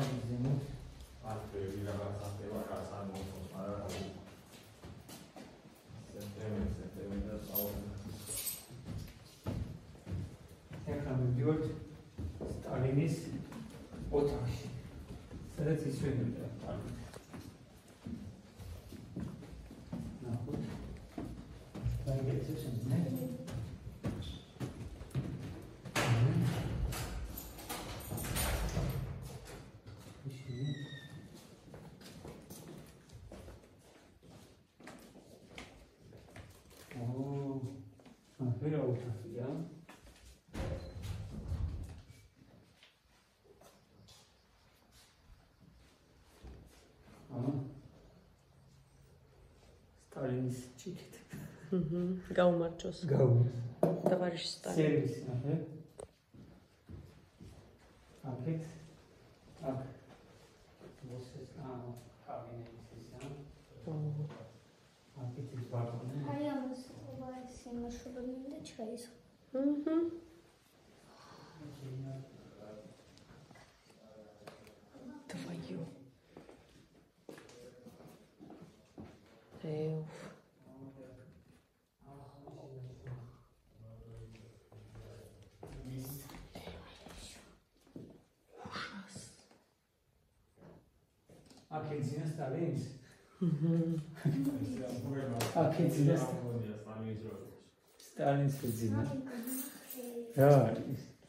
Shantimu. Ante Virabhasante Vakasano Samara Havu. September, September, Tekrar Stalinist Otaş. Sırat İsveç'in Ne yapalım? Ben getirsin. Ne? Paweł. Ja? O. Stalin's ticket. Mhm. Gaumarczos. Gaum. Towarzysz Stalin. Serwis. Aha. Apex. Tak. Włosy. A, no, kamienie. Apex jest bardzo. A ja muszę uważać się na szurnie. estética isso. Uhum. Aqueles instalentes? Uhum. Aqueles instalentes? Stalins Besinnung. Ja, ich,